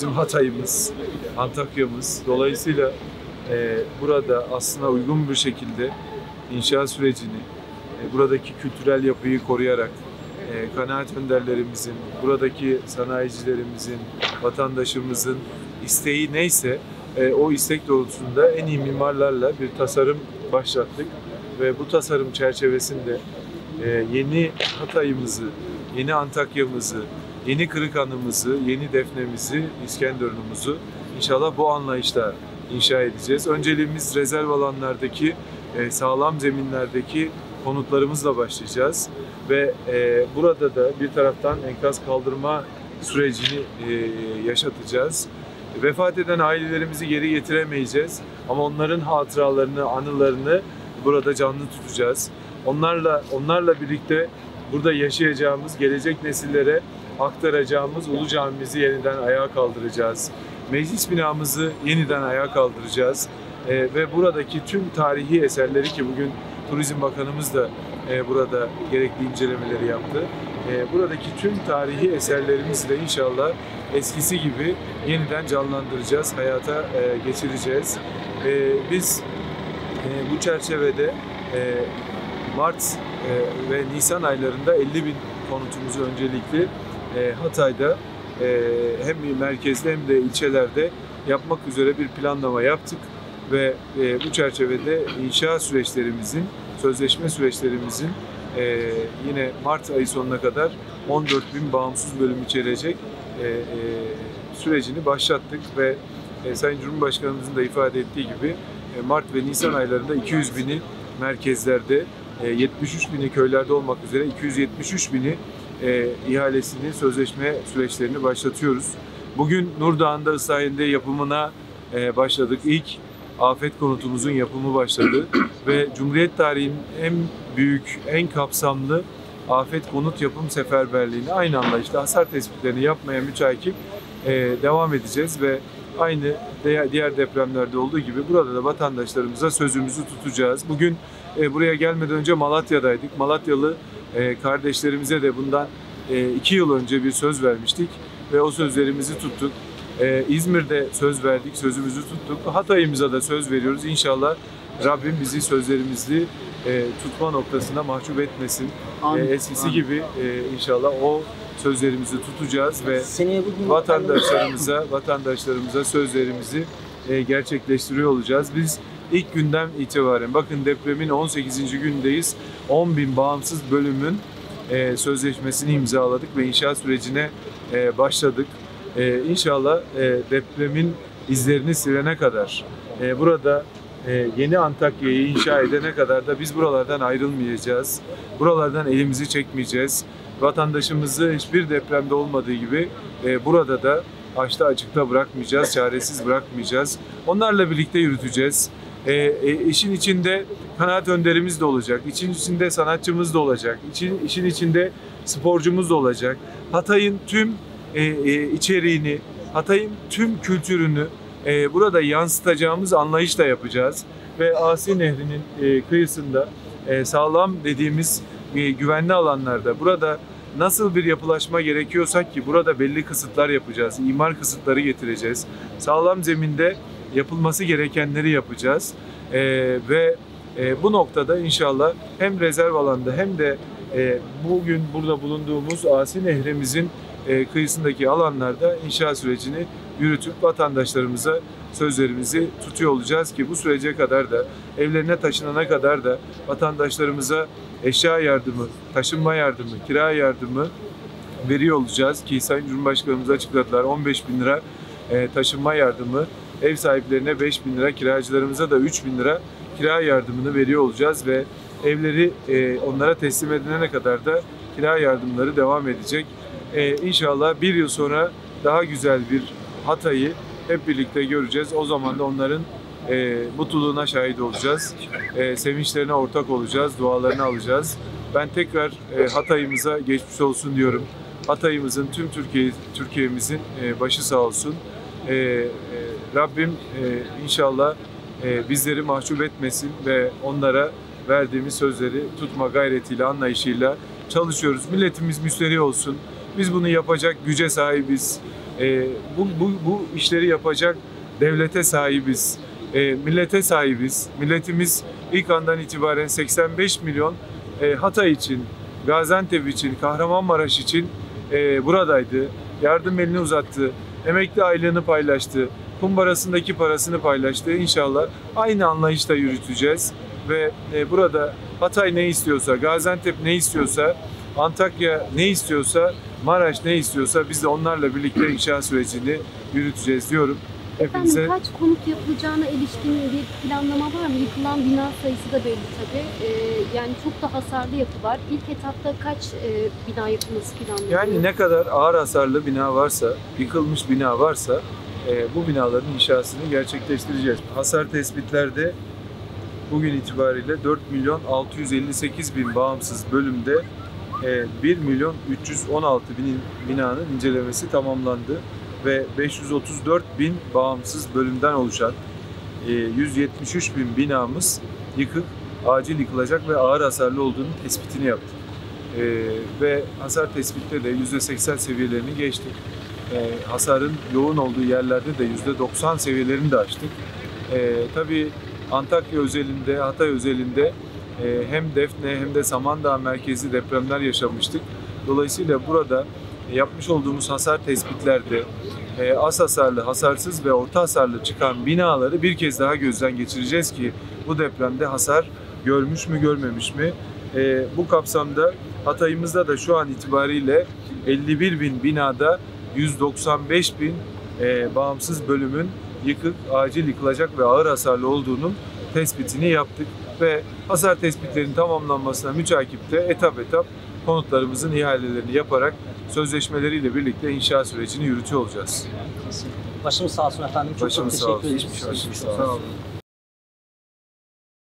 bizim Hatay'ımız, Antakya'mız. Dolayısıyla e, burada aslında uygun bir şekilde inşaat sürecini, e, buradaki kültürel yapıyı koruyarak, e, kanaat önderlerimizin, buradaki sanayicilerimizin, vatandaşımızın isteği neyse e, o istek doğrultusunda en iyi mimarlarla bir tasarım başlattık ve bu tasarım çerçevesinde e, yeni Hatay'ımızı, yeni Antakya'mızı, yeni Kırıkhan'ımızı, yeni Defne'mizi, İskenderun'umuzu inşallah bu anlayışla inşa edeceğiz. Önceliğimiz rezerv alanlardaki e, sağlam zeminlerdeki konutlarımızla başlayacağız ve e, burada da bir taraftan enkaz kaldırma sürecini e, yaşatacağız. Vefat eden ailelerimizi geri getiremeyeceğiz ama onların hatıralarını, anılarını burada canlı tutacağız. Onlarla onlarla birlikte burada yaşayacağımız, gelecek nesillere aktaracağımız Ulu Camimizi yeniden ayağa kaldıracağız. Meclis binamızı yeniden ayağa kaldıracağız. Ee, ve buradaki tüm tarihi eserleri ki bugün Turizm Bakanımız da e, burada gerekli incelemeleri yaptı. E, buradaki tüm tarihi eserlerimizi de inşallah eskisi gibi yeniden canlandıracağız, hayata e, geçireceğiz. E, biz e, bu çerçevede e, Mart e, ve Nisan aylarında 50 bin konutumuzu öncelikli e, Hatay'da e, hem merkezde hem de ilçelerde yapmak üzere bir planlama yaptık. Ve e, bu çerçevede inşaat süreçlerimizin, sözleşme süreçlerimizin e, yine Mart ayı sonuna kadar 14 bin bağımsız bölüm içerecek e, e, sürecini başlattık. Ve e, Sayın Cumhurbaşkanımızın da ifade ettiği gibi e, Mart ve Nisan aylarında 200 bini merkezlerde, e, 73 bini köylerde olmak üzere 273 bini e, ihalesini, sözleşme süreçlerini başlatıyoruz. Bugün Nurdağ'ında Islahiye'nde yapımına e, başladık. İlk afet konutumuzun yapımı başladı ve Cumhuriyet tarihinin en büyük, en kapsamlı afet konut yapım seferberliğini aynı anlayışla hasar tespitlerini yapmaya müteakip e, devam edeceğiz ve aynı diğer depremlerde olduğu gibi burada da vatandaşlarımıza sözümüzü tutacağız. Bugün e, buraya gelmeden önce Malatya'daydık. Malatyalı kardeşlerimize de bundan e, iki yıl önce bir söz vermiştik ve o sözlerimizi tuttuk. E, İzmir'de söz verdik, sözümüzü tuttuk. Hatay'ımıza da söz veriyoruz. İnşallah Rabbim bizi sözlerimizi e, tutma noktasında mahcup etmesin. E, eskisi Amin. gibi e, inşallah o sözlerimizi tutacağız ve vatandaşlarımıza vatandaşlarımıza sözlerimizi e, gerçekleştiriyor olacağız. Biz ilk günden itibaren bakın depremin 18. gündeyiz. 10 bin bağımsız bölümün e, sözleşmesini imzaladık ve inşaat sürecine e, başladık. E, inşallah e, depremin izlerini silene kadar e, burada e, yeni Antakya'yı inşa edene kadar da biz buralardan ayrılmayacağız. Buralardan elimizi çekmeyeceğiz. Vatandaşımızı hiçbir depremde olmadığı gibi e, burada da açta açıkta bırakmayacağız, çaresiz bırakmayacağız. Onlarla birlikte yürüteceğiz. E, e, işin içinde kanaat önderimiz de olacak, için içinde sanatçımız da olacak, için, işin içinde sporcumuz da olacak. Hatay'ın tüm e, e, içeriğini, Hatay'ın tüm kültürünü e, burada yansıtacağımız anlayışla yapacağız. Ve Asi Nehri'nin e, kıyısında e, sağlam dediğimiz e, güvenli alanlarda burada nasıl bir yapılaşma gerekiyorsak ki burada belli kısıtlar yapacağız, imar kısıtları getireceğiz. Sağlam zeminde yapılması gerekenleri yapacağız. E, ve e, bu noktada inşallah hem rezerv alanda hem de e, bugün burada bulunduğumuz Asi Nehrimizin e, kıyısındaki alanlarda inşaat sürecini yürütüp vatandaşlarımıza sözlerimizi tutuyor olacağız ki bu sürece kadar da evlerine taşınana kadar da vatandaşlarımıza eşya yardımı, taşınma yardımı, kira yardımı veriyor olacağız ki Sayın Cumhurbaşkanımız açıkladılar 15 bin lira e, taşınma yardımı, ev sahiplerine 5 bin lira, kiracılarımıza da 3 bin lira kira yardımını veriyor olacağız ve evleri e, onlara teslim edilene kadar da kira yardımları devam edecek. E, inşallah bir yıl sonra daha güzel bir Hatay'ı hep birlikte göreceğiz. O zaman da onların e, mutluluğuna şahit olacağız. E, sevinçlerine ortak olacağız, dualarını alacağız. Ben tekrar e, Hatay'ımıza geçmiş olsun diyorum. Hatay'ımızın, tüm Türkiye Türkiye'mizin e, başı sağ olsun. E, e, Rabbim e, inşallah e, bizleri mahcup etmesin ve onlara verdiğimiz sözleri tutma gayretiyle, anlayışıyla çalışıyoruz. Milletimiz müsteri olsun. Biz bunu yapacak güce sahibiz. E, bu, bu, bu işleri yapacak devlete sahibiz, e, millete sahibiz. Milletimiz ilk andan itibaren 85 milyon e, Hatay için, Gaziantep için, Kahramanmaraş için e, buradaydı. Yardım elini uzattı. Emekli aylığını paylaştı. Kumbarasındaki parasını paylaştı. İnşallah aynı anlayışla yürüteceğiz. Ve e, burada Hatay ne istiyorsa, Gaziantep ne istiyorsa, Antakya ne istiyorsa, Maraş ne istiyorsa biz de onlarla birlikte inşaat sürecini yürüteceğiz diyorum. Hepinize Efendim kaç konut yapılacağına ilişkin bir planlama var mı? Yıkılan bina sayısı da belli tabii. Ee, yani çok da hasarlı yapı var. İlk etapta kaç e, bina yapılması planlanıyor? Yani ne kadar ağır hasarlı bina varsa, yıkılmış bina varsa bu binaların inşasını gerçekleştireceğiz. Hasar tespitlerde bugün itibariyle 4 milyon 658 bin bağımsız bölümde e, 1 milyon 316 bin binanın incelemesi tamamlandı ve 534 bin bağımsız bölümden oluşan e, 173 bin binamız yıkık, acil yıkılacak ve ağır hasarlı olduğunun tespitini yaptık. Ve hasar tespitte de %80 seviyelerini geçtik. Ee, hasarın yoğun olduğu yerlerde de %90 seviyelerini de aştık. Ee, tabii Antakya özelinde, Hatay özelinde e, hem Defne hem de Samandağ merkezi depremler yaşamıştık. Dolayısıyla burada yapmış olduğumuz hasar tespitlerde e, az hasarlı, hasarsız ve orta hasarlı çıkan binaları bir kez daha gözden geçireceğiz ki bu depremde hasar görmüş mü görmemiş mi? E, bu kapsamda Hatay'ımızda da şu an itibariyle 51 bin binada 195 bin e, bağımsız bölümün yıkık, acil yıkılacak ve ağır hasarlı olduğunun tespitini yaptık ve hasar tespitlerinin tamamlanmasına mütakipte etap etap konutlarımızın ihalelerini yaparak sözleşmeleriyle birlikte inşaat sürecini yürütüyor olacağız. Başımız sağ olsun efendim. Çok Başımız çok sağ teşekkür olsun. ederiz. Başımız sağ olsun.